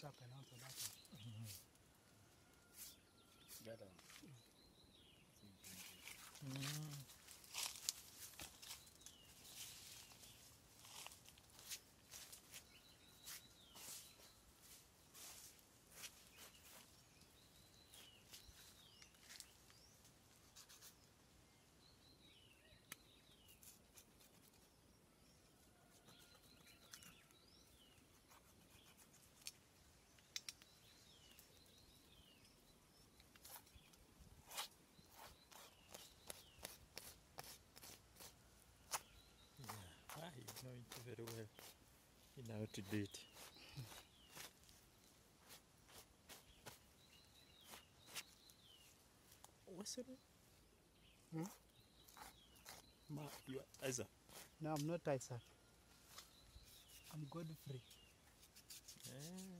shaka na watu wabaki. Jada. You know how to do it. What's your name? Hmm? Ma, you are Isaac. No, I'm not Isaac. I'm Godfrey. Eh.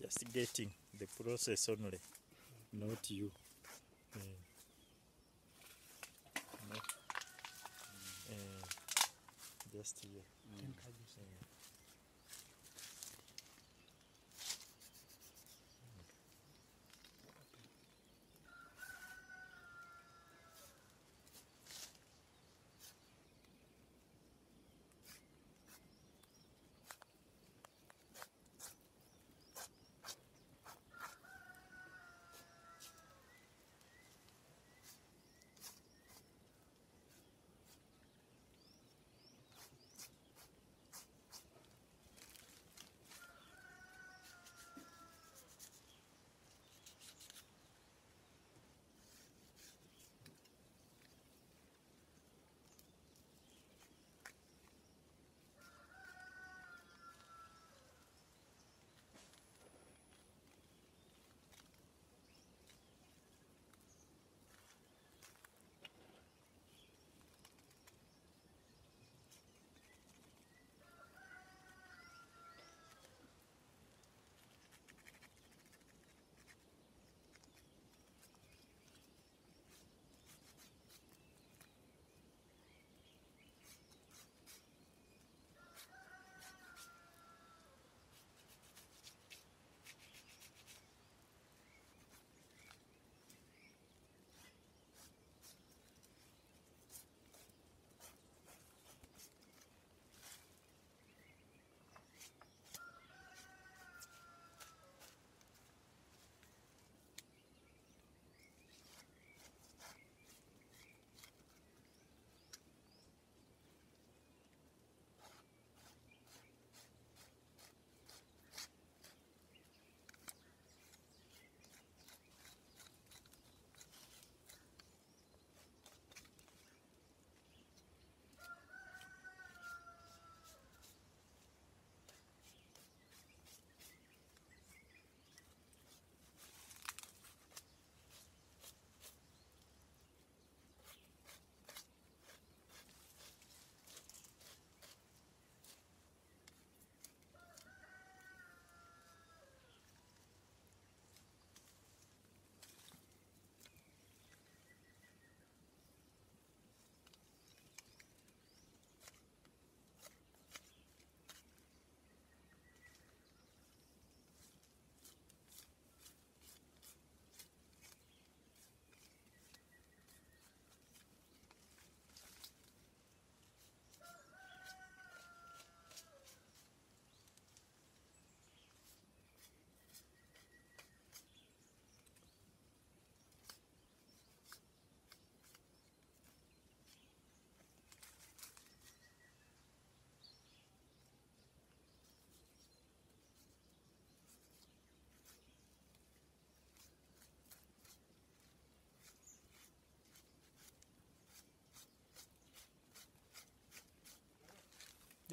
Just getting the process only, not you. Eh. No. Eh, just here. Ten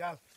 Just